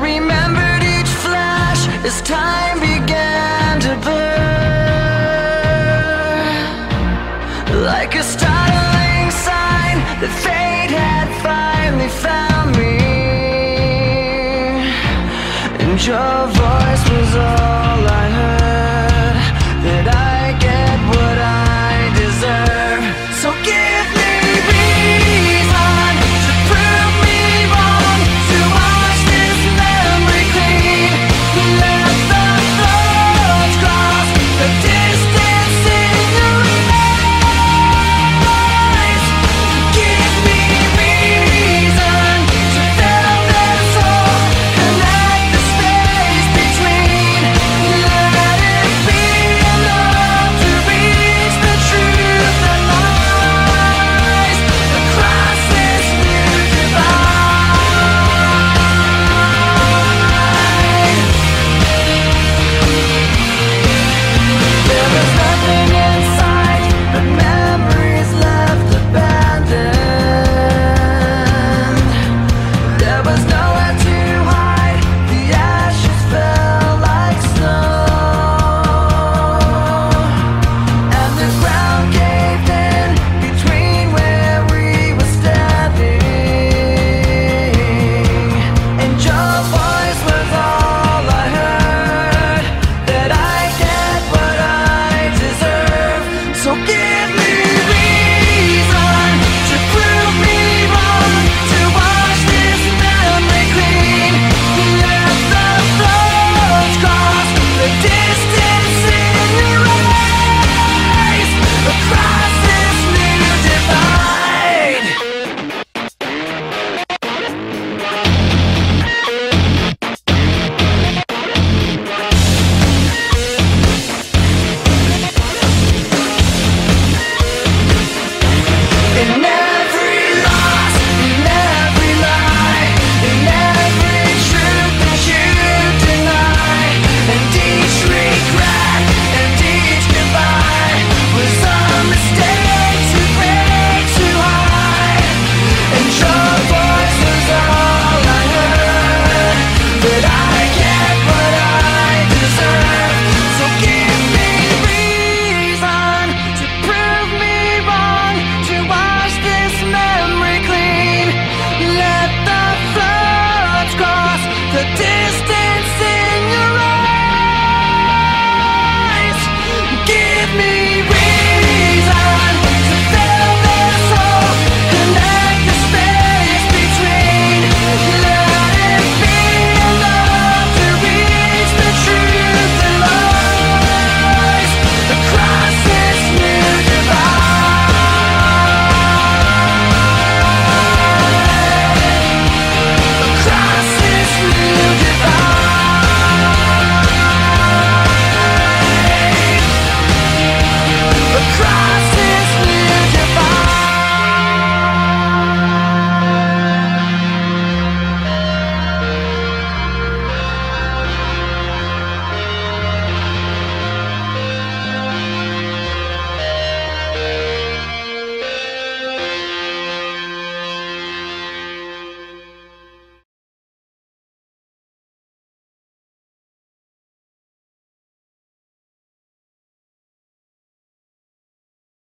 remembered each flash as time began to burn Like a startling sign that fate had finally found me. And your voice